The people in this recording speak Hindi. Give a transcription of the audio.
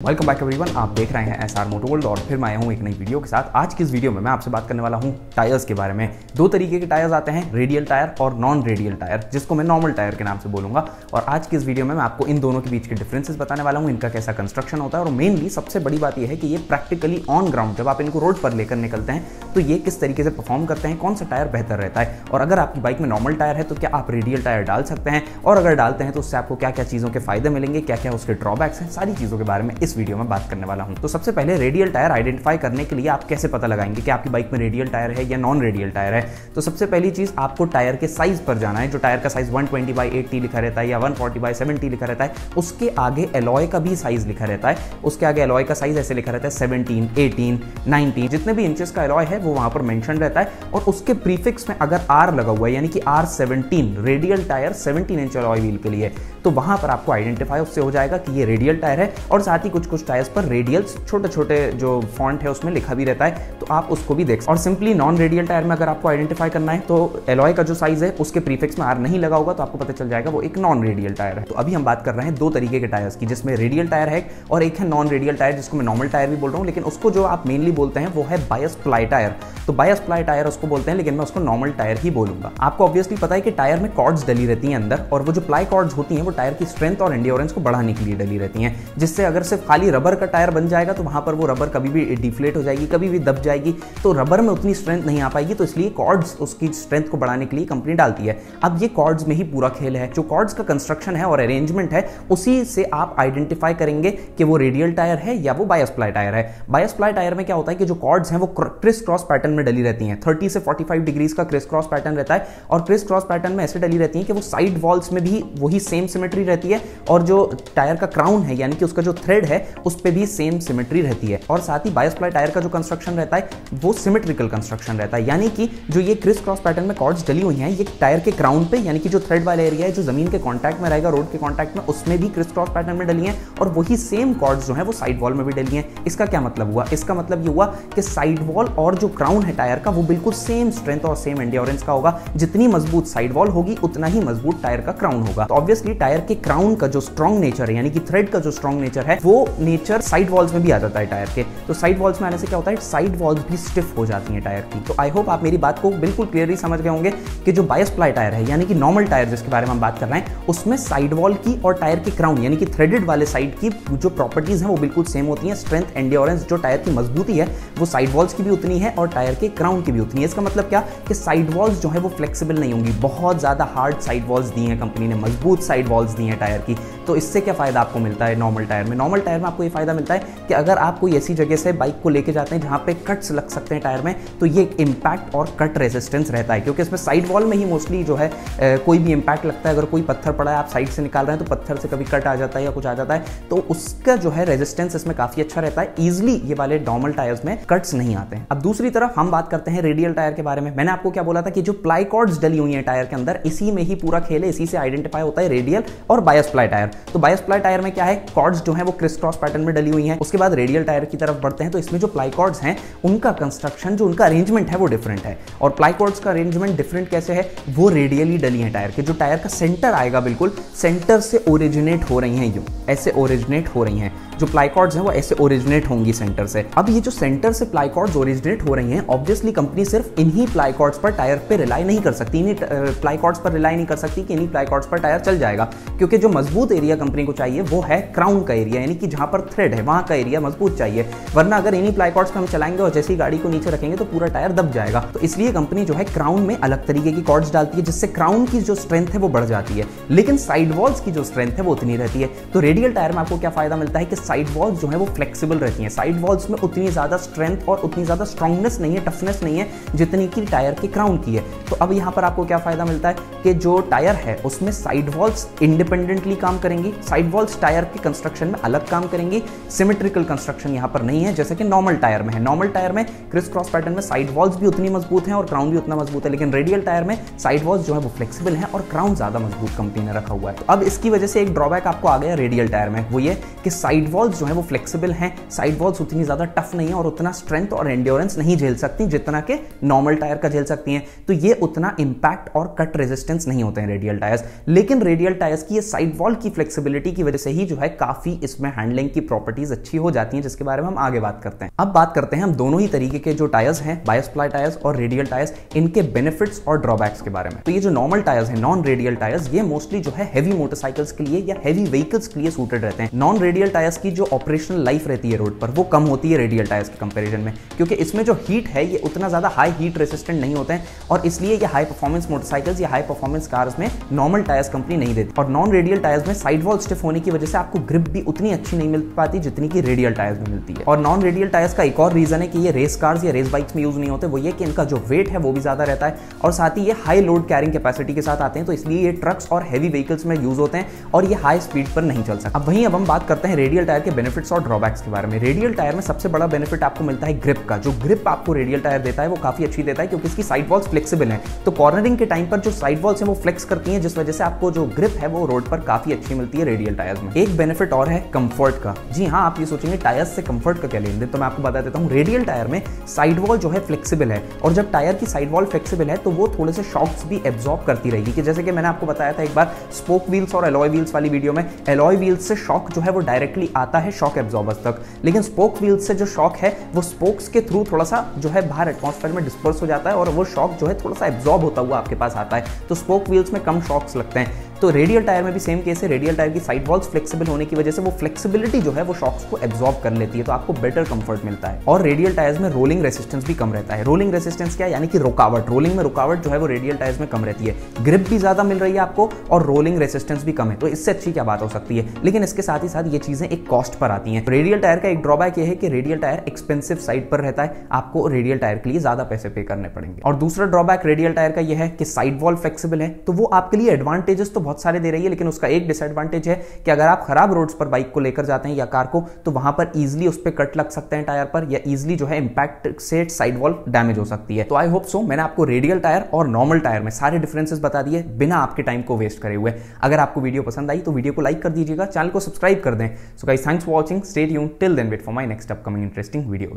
वेलकम बैक एवरीवन आप देख रहे हैं एस आर मोटोवर्ल्ड और फिर मैं आया हूँ एक नई वीडियो के साथ। आज की इस वीडियो में मैं आपसे बात करने वाला हूँ टायर्स के बारे में। दो तरीके के टायर्स आते हैं रेडियल टायर और नॉन रेडियल टायर जिसको मैं नॉर्मल टायर के नाम से बोलूँगा। और आज की इस वीडियो में मैं आपको इन दोनों के बीच के डिफरेंसेस बताने वाला हूँ, इनका कैसा कंस्ट्रक्शन होता है। और मेनली सबसे बड़ी बात यह है कि ये प्रैक्टिकली ऑन ग्राउंड जब आप इनको रोड पर लेकर निकलते हैं तो ये किस तरीके से परफॉर्म करते हैं, कौन सा टायर बेहतर रहता है। और अगर आपकी बाइक में नॉर्मल टायर है तो क्या आप रेडियल टायर डाल सकते हैं? और अगर डालते हैं तो उससे आपको क्या क्या चीज़ों के फ़ायदे मिलेंगे क्या क्या उसके ड्रॉबैक्स हैं, सारी चीज़ों के बारे में इस वीडियो में बात करने वाला हूँ। तो सबसे पहले रेडियल टायर आइडेंटिफाई करने के लिए आप कैसे पता लगाएँगे कि आपकी बाइक में रेडियल टायर है या नॉन रेडियल टायर है? तो सबसे पहली चीज़, आपको टायर के साइज़ पर जाना है, जो टायर का साइज़ 120 ट्वेंटी बाई एट्टी लिखा रहता है या 140 फोर्टी बाई सेवेंटी लिखा रहता है, उसके आगे एलॉय का भी साइज़ लिखा रहता है। उसके आगे एलॉय का साइज़ ऐसे लिखा रहता है सेवनटीन एटीन नाइनटीन जितने भी इंचेस का एलॉय है, वो वहाँ पर मेंशन रहता है। और उसके प्रीफिक्स में अगर आर लगा हुआ है, यानी कि R seventeen radial tyre seventeen inch alloy wheel के लिए तो वहाँ पर आपको आइडेंटिफाई उससे हो जाएगा कि ये रेडियल टायर है। और साथ ही कुछ कुछ टायर्स पर रेडियल्स छोटे छोटे जो फॉन्ट है उसमें लिखा भी रहता है तो आप उसको भी देख और सिंपली नॉन रेडियल टायर में अगर आपको आइडेंटिफाई करना है तो एलॉय का जो साइज़ है, उसके प्रीफिक्स में आर नहीं लगा होगा तो आपको पता चल जाएगा वो एक नॉन रेडियल टायर है। तो अभी हम बात कर रहे हैं दो तरीके के टायर्स की, जिसमें रेडियल टायर है और एक है नॉन रेडियल टायर, जिसको मैं नॉर्मल टायर भी बोल रहा हूँ, लेकिन उसको जो आप मेनली बोलते हैं, वो है बायस प्लाई टायर। तो बायस प्लाई टायर उसको बोलते हैं, लेकिन मैं उसको नॉर्मल टायर ही बोलूँगा। आपको ऑब्वियसली पता है कि टायर में कॉर्ड्स डली रहती हैं अंदर, और वो जो प्लाई कॉर्ड्स होती हैं, वो टायर की स्ट्रेंथ और एंडियोरेंस को बढ़ाने के लिए डली रहती हैं, जिससे अगर सिर्फ़ खाली रबर का टायर बन जाएगा तो वहाँ पर वो रबर कभी भी डिफ्लेट हो जाएगी, कभी भी दब जाएगी तो रबर में उतनी स्ट्रेंथ नहीं आ पाएगी तो इसलिए कॉर्ड्स उसकी स्ट्रेंथ को बढ़ाने के लिए कंपनी डालती है। अब ये कॉर्ड्स में ही पूरा खेल है। जो कॉर्ड्स का कंस्ट्रक्शन है और अरेंजमेंट है, उसी से आप आइडेंटिफाई करेंगे कि वो रेडियल टायर है या वो बायोस्प्लाई टायर है। बायोस्प्लाई टायर में क्या होता है कि जो कॉर्ड्स हैं, वो क्रिस क्रॉस पैटर्न में डली रहती हैं। थर्टी से फोर्टी फाइव डिग्रीज का क्रिस क्रॉस पैटर्न रहता है और क्रिस क्रॉस पैटर्न में ऐसे डली रहती है कि वो साइड वॉल्स में भी वही सेम सिमेट्री रहती है और जो टायर का क्राउन है, यानी कि उसका जो थ्रेड है उस पर भी सेम सिमेट्री रहती है। और साथ ही बायोस्प्लाई टायर का जो कंस्ट्रक्शन रहता है, वो सिमेट्रिकल कंस्ट्रक्शन रहता है। यानी कि जो ये क्रिस क्रॉस पैटर्न में कॉर्ड्स डली हुई हैं, ये टायर के क्राउन पे, यानी कि जो थ्रेड वाला एरिया है, जो ज़मीन के कॉन्टैक्ट में रहेगा रोड के कॉन्टैक्ट में, उसमें भी क्रिस क्रॉस पैटर्न में डली हैं। और वही सेम कॉर्ड्स जो है, वो साइड वॉल में भी डली हैं। इसका क्या मतलब हुआ? इसका मतलब ये हुआ कि साइड वॉल और जो क्राउन है टायर का, वो बिल्कुल सेम स्ट्रेंथ और सेम एंडियोरेंस का होगा। जितनी मज़बूत साइड वॉल होगी, उतना ही मज़बूत टायर का क्राउन होगा। तो ऑब्वियसली टायर के क्राउन का जो स्ट्रॉन्ग नेचर है, यानी कि थ्रेड का जो स्ट्रॉन्ग नेचर है, वो नेचर साइड वॉल्स में भी आ जाता है टायर के। तो साइड वॉल्स में आने से क्या होता है? साइड वॉल्स भी स्टिफ हो जाती हैं टायर की। तो आई होप आप मेरी बात को बिल्कुल क्लियरली समझ गए होंगे कि जो बायस प्लाई टायर है, यानी कि नॉर्मल टायर जिसके बारे में हम बात कर रहे हैं, उसमें साइड वॉल की और टायर की क्राउन यानी कि थ्रेडेड वाले साइड की जो प्रॉपर्टीज़ हैं, वो बिल्कुल सेम होती हैं। स्ट्रेंथ एंडियोरेंस जो टायर की मजबूती है, वो साइड वॉल्स की भी उतनी है और टायर के क्राउन की भी उतनी है। इसका मतलब क्या? कि साइड वॉल्स जो है, वो फ्लेक्सिबल नहीं होंगी। बहुत ज़्यादा हार्ड साइड वॉल्स दी हैं कंपनी ने, मज़बूत साइड वॉल्स दी हैं टायर की। तो इससे क्या फ़ायदा आपको मिलता है नॉर्मल टायर में? नॉर्मल टायर में आपको ये फ़ायदा मिलता है कि अगर आप कोई ऐसी जगह से बाइक को लेके जाते हैं जहाँ पे कट्स लग सकते हैं टायर में तो ये एक इम्पैक्ट और कट रेजिस्टेंस रहता है। क्योंकि इसमें साइड वॉल में ही मोस्टली जो है कोई भी इम्पैक्ट लगता है। अगर कोई पत्थर पड़ा है, आप साइड से निकाल रहे हैं तो पत्थर से कभी कट आ जाता है या कुछ आ जाता है। तो उसका जो है रेजिस्टेंस इसमें काफ़ी अच्छा रहता है। ईजिली ये वाले नॉर्मल टायर्स में कट्स नहीं आते हैं। अब दूसरी तरफ़ हम बात करते हैं रेडियल टायर के बारे में। मैंने आपको क्या बोला था कि जो प्लाई कॉर्ड्स डली हुई है टायर के अंदर, इसी में ही पूरा खेल है, इसी से आइडेंटिफाई होता है रेडियल और बायस प्लाई टायर तो बायस प्लाई टायर में क्या है? कॉर्ड्स जो है वो क्रिस क्रॉस पैटर्न में डली हुई है। उसके बाद रेडियल टायर की तरफ़ बढ़ते हैं तो इसमें जो प्लाईकॉर्ड्स हैं, उनका कंस्ट्रक्शन जो उनका अरेंजमेंट है, वो डिफरेंट है। और प्लाईकॉर्ड्स का अरेंजमेंट डिफरेंट कैसे है? वो रेडियली डली है टायर के। जो टायर का सेंटर आएगा बिल्कुल सेंटर से ओरिजिनेट हो रही हैं, यूँ, ऐसे ओरिजिनेट हो रही हैं। जो प्लाई कॉर्ड्स हैं, वो ऐसे ओरिजिनेट होंगी सेंटर से। अब ये जो सेंटर से प्लाई कॉर्ड्स ओरिजिनेट हो रही हैं ऑब्वियसली कंपनी सिर्फ़ इन्हीं प्लाई कॉर्ड्स पर टायर पे रिलाई नहीं कर सकती। इन्हीं प्लाई कॉर्ड्स पर रिलाई नहीं कर सकती कि इन्हीं प्लाई कॉर्ड्स पर टायर चल जाएगा। क्योंकि जो मज़बूत एरिया कंपनी को चाहिए, वो है क्राउन का एरिया यानी कि जहाँ पर थ्रेड है, वहाँ का एरिया मज़बूत चाहिए। वरना अगर इन्हीं प्लाई कॉर्ड्स पर हम चलाएँगे और जैसी गाड़ी को नीचे रखेंगे तो पूरा टायर दब जाएगा। तो इसलिए कंपनी जो है क्राउन में अलग तरीके की कॉर्ड्स डालती है, जिससे क्राउन की जो स्ट्रेंथ है, वो बढ़ जाती है। लेकिन साइड वॉल्स की जो स्ट्रेंथ है, वो उतनी रहती है। तो रेडियल टायर में आपको क्या फ़ायदा मिलता है कि साइड वॉल्स जो है वो फ्लेक्सिबल रहती हैं। साइड वॉल्स में उतनी ज़्यादा स्ट्रेंथ और उतनी ज़्यादा स्ट्रॉन्गनेस नहीं है टफनेस नहीं है, जितनी की टायर के क्राउन की है। तो अब यहाँ पर आपको क्या फ़ायदा मिलता है कि जो टायर है, उसमें साइड वॉल्स इंडिपेंडेंटली काम करेंगी। साइड वॉल्स टायर के कंस्ट्रक्शन में अलग काम करेंगी। सिमेट्रिकल कंस्ट्रक्शन यहाँ पर नहीं है, जैसे कि नॉर्मल टायर में है। नॉर्मल टायर में क्रिस क्रॉस पैटर्न में साइड वॉल्स भी उतनी मज़बूत हैं और क्राउन भी उतना मज़बूत है, लेकिन रेडियल टायर में साइड वॉल्स जो है वो फ्लेक्सिबल है और क्राउन ज़्यादा मज़बूत कंपनी ने रखा हुआ है। तो अब इसकी वजह से एक ड्रॉबैक आपको आ गया रेडियल टायर में, वो ये कि साइड वॉल्स जो है वो फ्लेक्सिबल हैं। साइड वॉल्स उतनी ज़्यादा टफ नहीं है और उतना स्ट्रेंथ और एंड्योरेंस नहीं झेल सकती जितना कि नॉर्मल टायर का झेल सकती हैं। तो ये उतना इंपैक्ट और कट रेजिस्टेंस नहीं होते हैं रेडियल टायर्स लेकिन रेडियल टायर्स की ये साइड वॉल की फ्लेक्सिबिलिटी की वजह से ही जो है काफ़ी इसमें हैंडलिंग की प्रॉपर्टीज़ अच्छी हो जाती हैं, जिसके बारे में हम आगे बात करते हैं। अब बात करते हैं हम दोनों ही तरीके के जो टायर्स हैं बायोस्प्लाई टायर्स और रेडियल टायर्स इनके बेनिफिट्स और ड्रॉबैक्स के बारे में। तो ये जो नॉर्मल टायर्स हैं नॉन रेडियल टायर्स ये मोस्टली जो है हैवी मोटरसाइकिल्स के लिए या हैवी व्हीकल्स के लिए सूटेड रहते हैं। नॉन रेडियल टायर्स की जो ऑपरेशनल लाइफ रहती है रोड पर, वो कम होती है रेडियल टायर्स के कंपेरिजन में। क्योंकि इसमें जो हीट है, ये उतना ज़्यादा हाई हीट रेसिस्टेंट नहीं होते हैं और इसलिए ये हाई परफॉर्मेंस मोटरसाइकिल्स या हाई परफॉर्मेंस कार्स में नॉर्मल टायर्स कंपनी नहीं देती। और नॉन रेडियल टायर्स में साइड वॉल स्टिफ होने की वजह से आपको ग्रिप भी उतनी अच्छी नहीं मिल पाती जितनी की रेडियल टायर्स में मिलती है। और नॉन रेडियल टायर्स का एक और रीजन है कि ये रेस कार्स या रेस बाइक्स में यूज़ नहीं होते, वो ये कि इनका जो वेट है, वो भी ज़्यादा रहता है। और साथ ही ये हाई लोड कैरिंग कैपेसिटी के साथ आते हैं तो इसलिए ये ट्रक्स और हैवी व्हीकल्स में यूज़ होते हैं और ये हाई स्पीड पर नहीं चल सकते। अब वहीं अब हम बात करते हैं रेडियल टायर के बेनिफिट्स और ड्रॉबैक्स के बारे में। रेडियल टायर में सबसे बड़ा बेनिफिट आपको मिलता है ग्रिप का। जो ग्रिप आपको रेडियल टायर देता है, वो काफ़ी अच्छी देता है क्योंकि इसकी साइड वॉल्स फ्लेक्सिबल है। तो कॉर्नरिंग के टाइम पर जो साइड वॉल्स है, वो फ्लेक्स करती है, जिस वजह से आपको जो ग्रिप है, वो रोड पर काफ़ी अच्छी मिलती है रेडियल टायर्स में। एक बेनिफिट और है कंफर्ट का। जी हाँ आप ये सोचेंगे टायर्स से कंफर्ट का क्या लेन तो मैं आपको बता देता हूँ रेडियल टायर में साइड वॉल जो है फ्लेक्सिबल है। और जब टायर की साइड वॉल फ्लेक्सिबल है तो वो थोड़े से शॉक्स भी एब्जॉर्ब करती रहेगी कि जैसे कि मैंने आपको बताया था एक बार स्पोक व्हील्स और एलॉय व्हील्स वाली वीडियो में एलॉय व्हील्स से शॉक जो है, वो डायरेक्टली आता है शॉक एब्जॉर्बर्स तक। लेकिन स्पोक व्हील्स से जो शॉक है, वो स्पोक्स के थ्रू थोड़ा सा जो है बाहर एटमॉस्फेयर में डिस्पर्स हो जाता है और वो शॉक जो है थोड़ा सा एब्जॉर्ब होता हुआ आपके पास आता है। तो स्पोक व्हील्स में कम शॉक्स लगते हैं। तो रेडियल टायर में भी सेम केस है। रेडियल टायर की साइड वॉल्स फ्लेक्सिबल होने की वजह से वो फ्लेक्सिबिलिटी जो है वो शॉक्स को एब्जॉर्ब कर लेती है तो आपको बेटर कंफर्ट मिलता है। और रेडियल टायर्स में रोलिंग रेसिस्टेंस भी कम रहता है। रोलिंग रेसिस्टेंस क्या यानी कि रुकावट। रोलिंग में रुकावट जो है वो रेडियल टायर्स में कम रहती है। ग्रिप भी ज़्यादा मिल रही है आपको और रोलिंग रेसिस्टेंस भी कम है। तो इससे अच्छी क्या बात हो सकती है? लेकिन इसके साथ ही साथ ये चीज़ें एक कॉस्ट पर आती हैं। रेडियल टायर का एक ड्रॉबैक ये है कि रेडियल टायर एक्सपेंसिव साइड पर रहता है। आपको रेडियल टायर के लिए ज़्यादा पैसे पे करने पड़ेंगे। और दूसरा ड्रॉबैक रेडियल टायर का यह है कि साइड वॉल फ्लेक्सिबल है तो वो आपके लिए एडवांटेजेस तो बहुत सारे दे रही है, लेकिन उसका एक डिसएडवांटेज है कि अगर आप खराब रोड्स पर बाइक को लेकर जाते हैं या कार को तो वहाँ पर इजिली उस पर कट लग सकते हैं टायर पर, या इजिली जो है इंपैक्ट से साइड वॉल डैमेज हो सकती है। तो आई होप सो मैंने आपको रेडियल टायर और नॉर्मल टायर में सारे डिफरेंसेस बता दिए बिना आपके टाइम को वेस्ट करे हुए। अगर आपको वीडियो पसंद आई तो वीडियो को लाइक कर दीजिएगा चैनल को सब्सक्राइब कर दें। सो guys, thanks for watching. Stay tuned. Till then, wait for my next upcoming interesting videos.